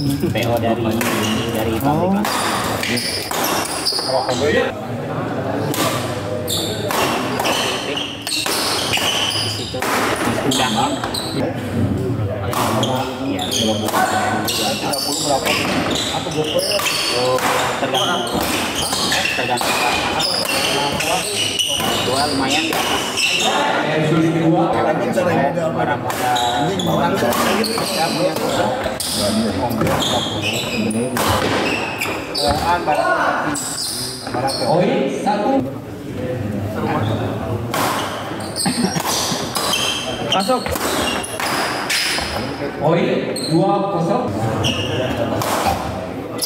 PO dari dari pabrik di situ. Udah ya Oh, tergantung. Tergantung dua. Masuk. Oi, dua kosong.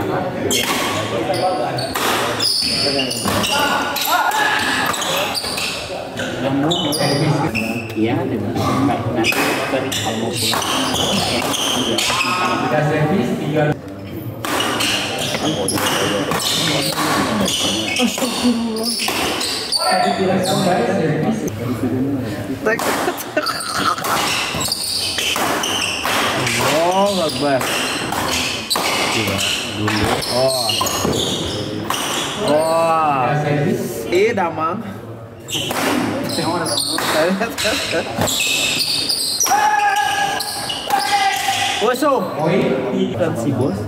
oi. iya nanti beri kamu Ada servis tiga. Oh, Akbar. Oh. Oh. Iya, damang. Bosong. Oi, Dan si bos.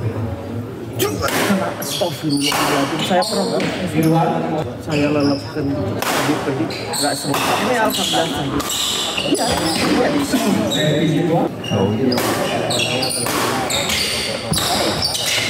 Astagfirullahaladzim, saya sempat. Ini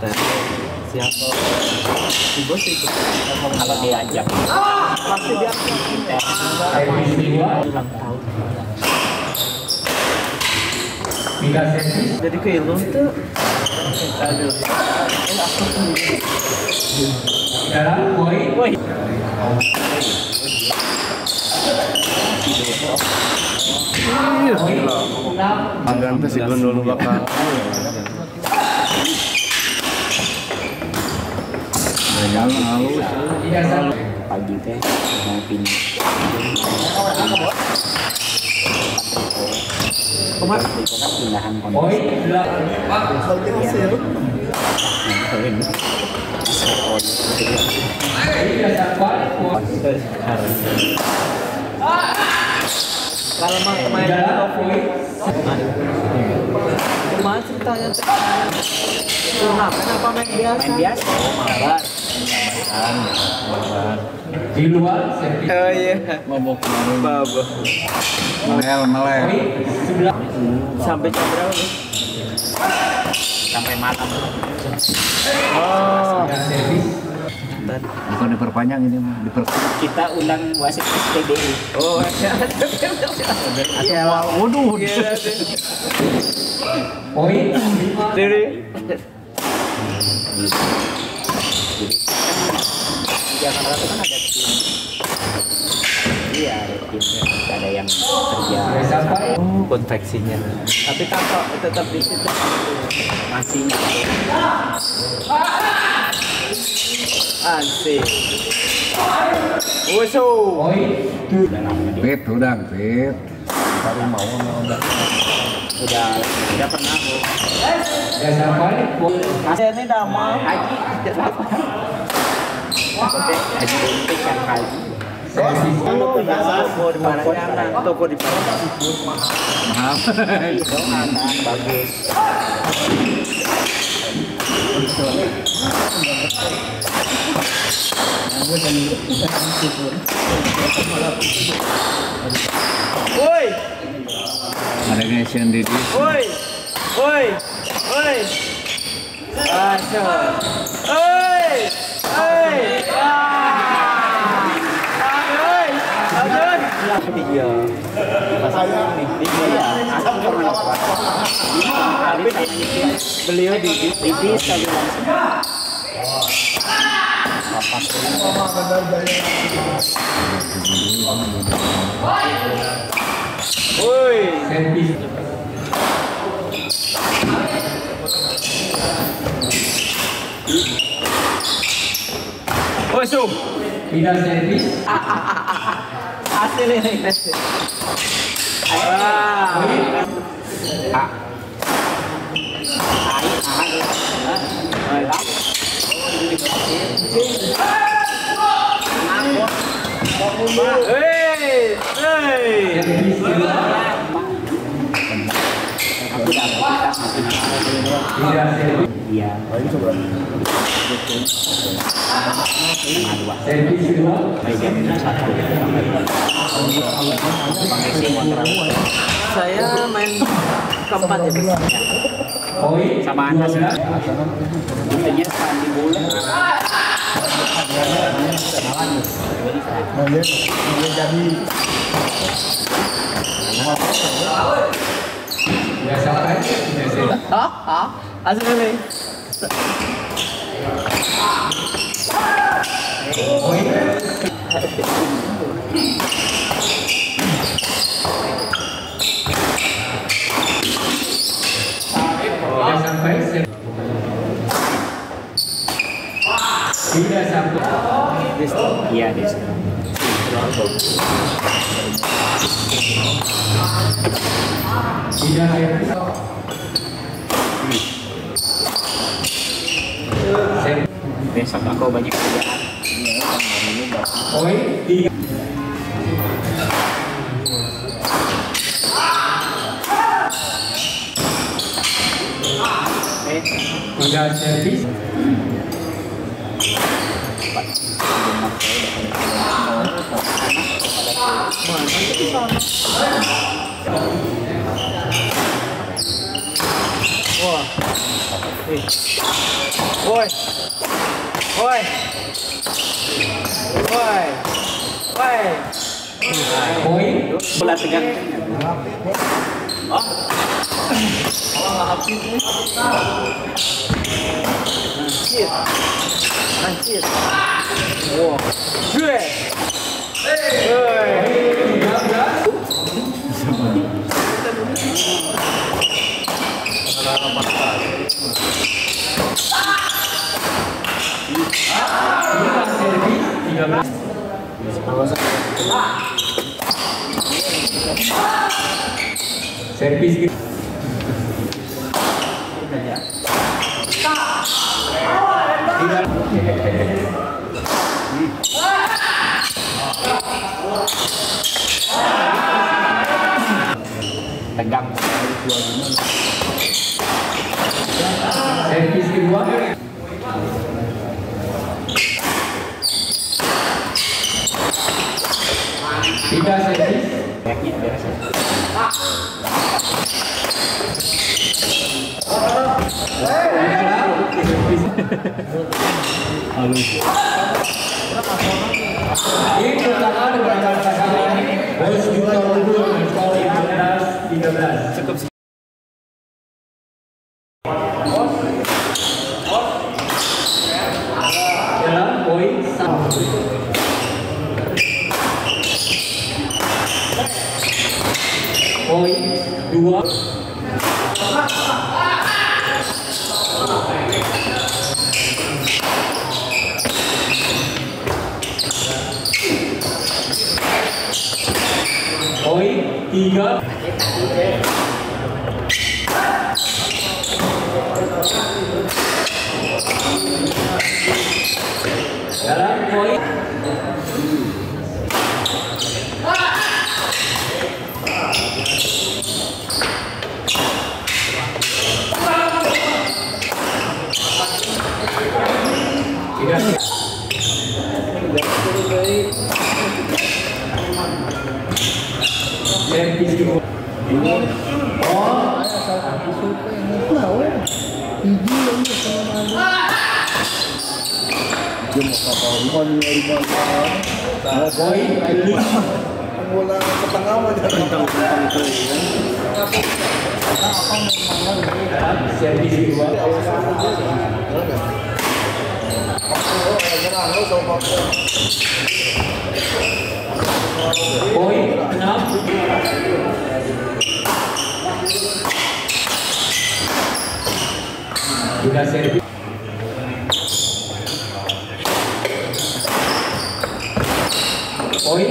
Entar siapa? Si bos itu. kalau diajak Pasti dia ulang tahun. Jadi ke ilmu tuh. Aduh. Dalam oi. woi Oi. Enam. Anggan teh si Gundul bakal. Jangan halus. Tidak servis. Pagi teh mau pindah pindahan kondisi. Kalau mah main ceritanya? Biasa? biasa mabar Di luar. Oh iya. Mabok kemarin. Babo. Melel, melel. Sampai jam berapa? Bos? sampai malam Oh. Bukan diperpanjang ini mah, diper. kita undang wasit SPBI Oh. Ya, waduh. Iya, Oi. Jadi, Jakarta itu kan ada tim iya ada tim ada yang kerja oh, konveksinya. Tapi kakak tetap di situ. masih Asik. Wusu. Pit, udang, pit. Baru mau udah. udah udah pernah bu Sudah sampai. Poin. Masih ini damai. haji apa haji untuk yang Servis. Toko di toko di itu bagus Woi, Ada nation di di. woi, woi, woi. Woi, woi. Ah. Woi, iya iya asal cuma lupa tapi beliau di di bis tapi langsung Woi. Servis. Woi, Sum. Tidak servis. hasil ini Ah. Hei, iya Servis kedua. Saya main keempat ya. Sama Anda, 12. intinya sekali bulan Sudah sampai. Tidak servis. Hah? Hah? Asli ini. Poin. Sudah sampai. servis. Tidak sampai. iya des Tidak. Servis. besok banyak kerjaan Poin. Tiga. eh Tidak servis. Wah. Ih. Woi. Woi. Woi. Woi. Poin. bola tegang Anjir. Anjir. Wah. Gue. Woi. Servis. Tegang Servis kedua. Tiga servis. kayaknya beres Ini pertama dengan pasangan Bos Victor Hugo dengan skor 15 13. cukup Dalam poin satu. Poin dua. Poin tiga. Mula setengah mah jangan. Servis kedua. Poin enam. Sudah servis. Poin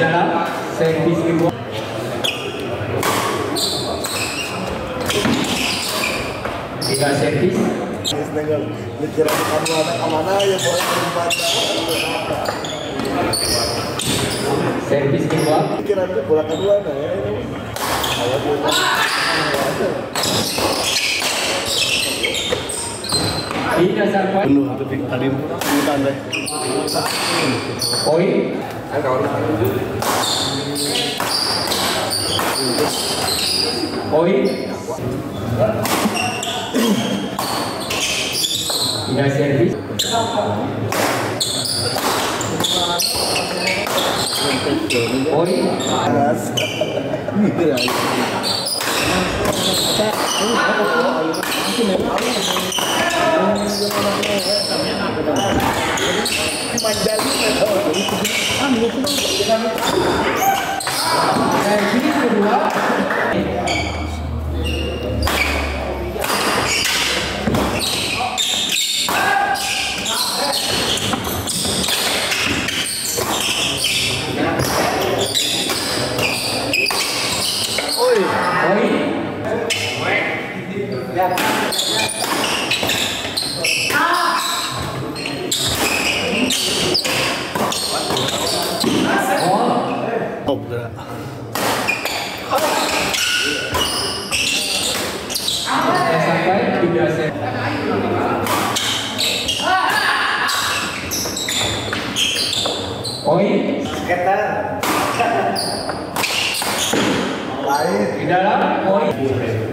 dalam servis. Tiga ada ke mana ya. Servis kedua. Pikiran itu bola kedua nah ya. Penuh tapi tadi bukan deh. poin. Poin. Servis. Poin. Servis kedua. Oh, berat. sampai tiga servis. Poin. Di dalam poin.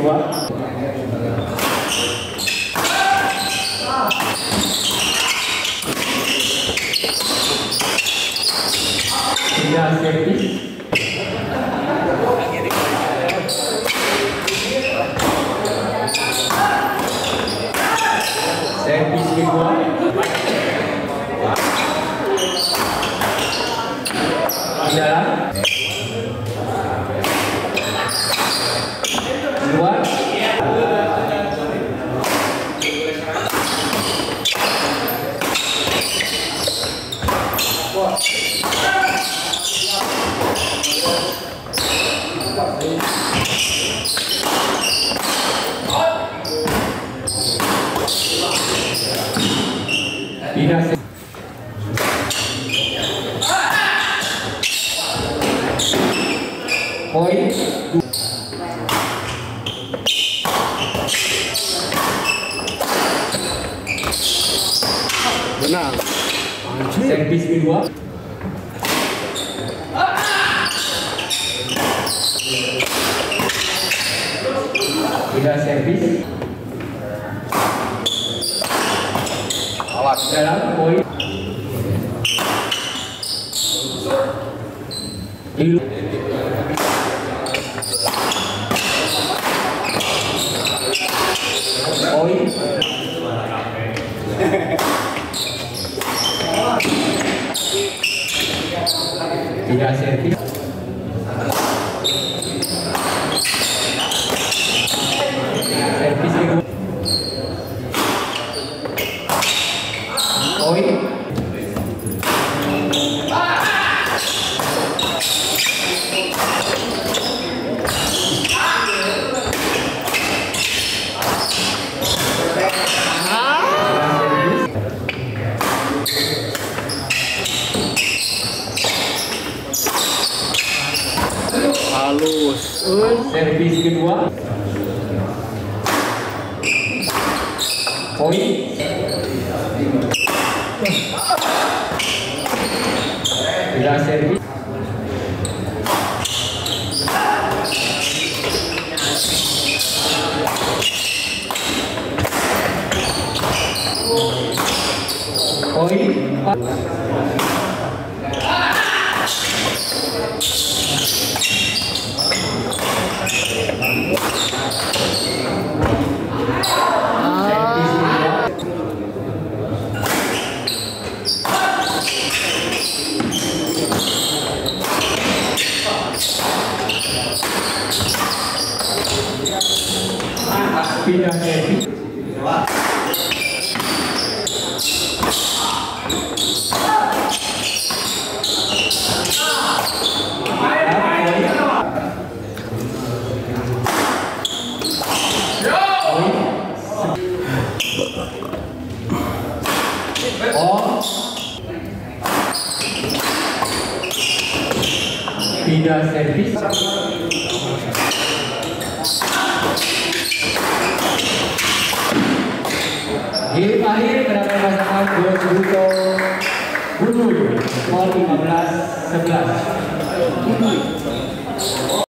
Servis kedua. Tiga servis. Servis kedua. Di dalam. Luar. Tidak se- Poin du- Benar. servis kedua. Tidak servis. Dalam poin. Di Poin. Tidak servis. Servis kedua. Poin. Halus. Servis kedua. Poin. Bila servis. Poin. Sebelas.